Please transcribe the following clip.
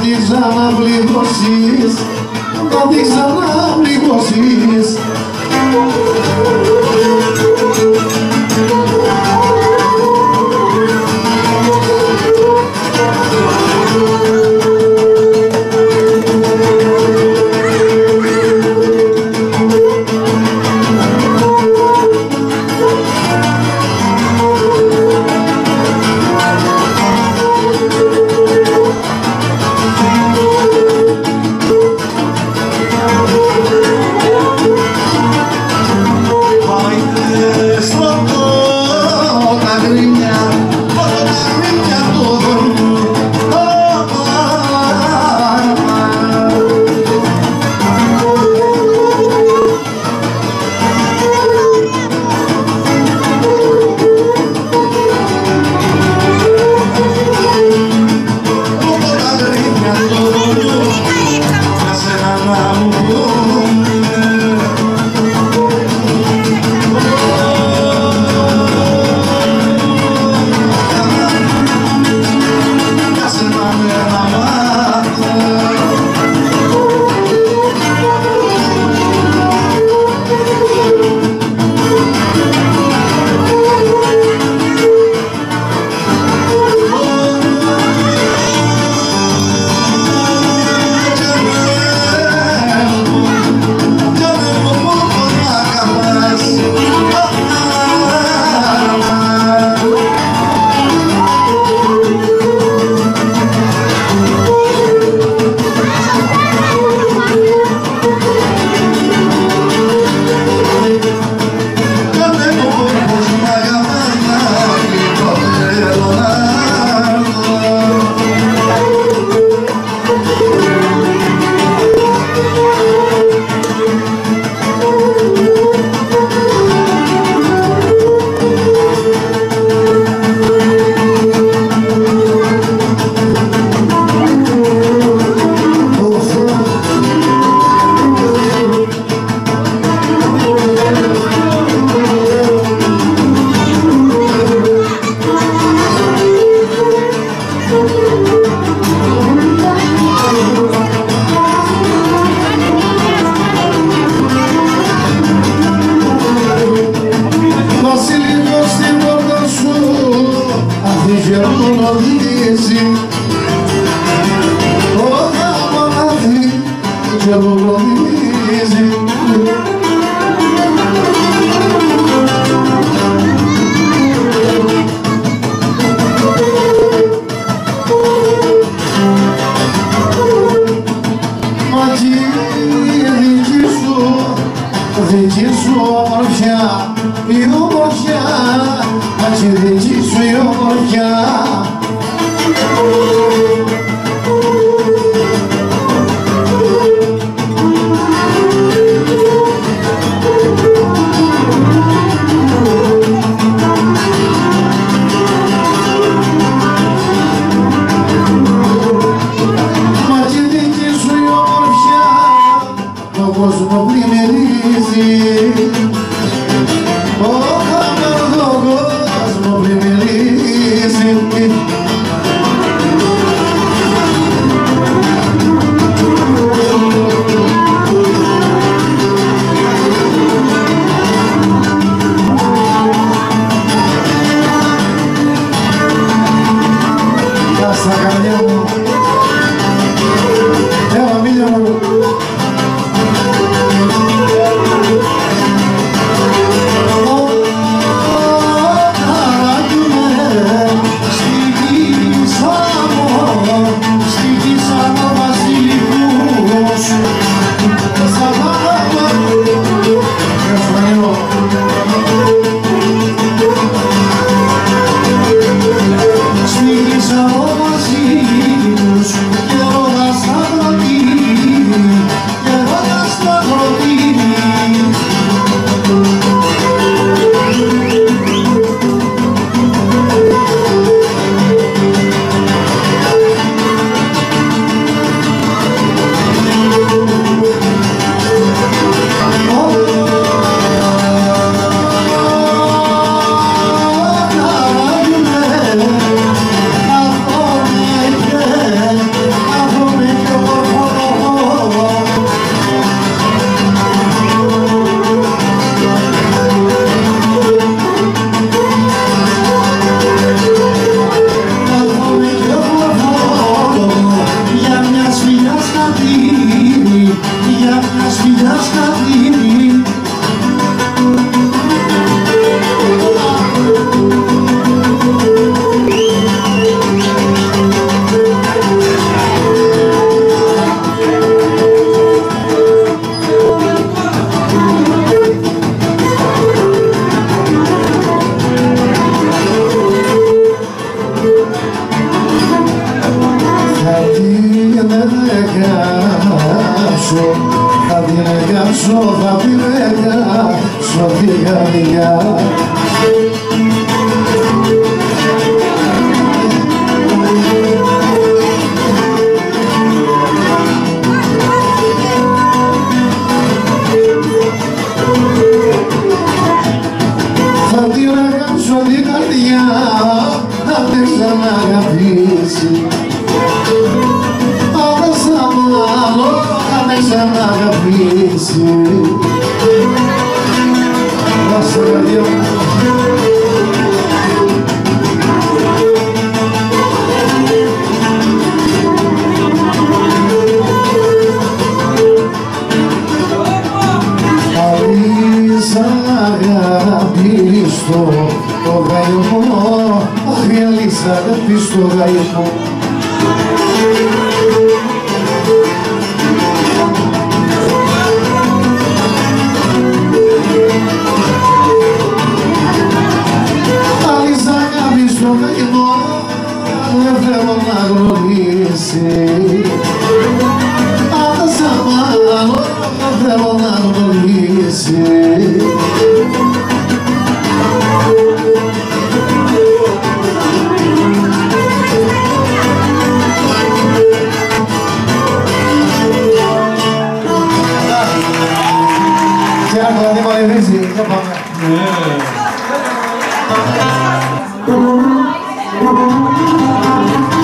τη ξαναπληγώσεις να τη ξαναπληγώσεις good γαϊμό Αχ η Ελισάβετ στο γαϊμό Αλίζα αγάπη στο γαϊμό δεν θέλω να γνωρίσει Thank you.